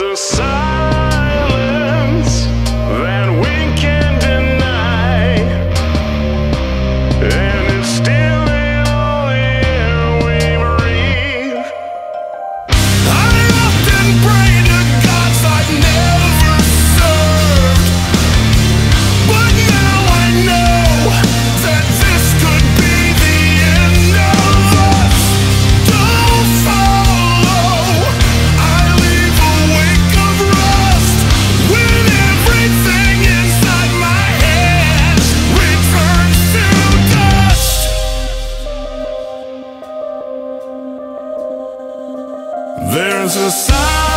a sign. as a sun